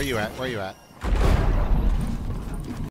Where are you at? Where are you at?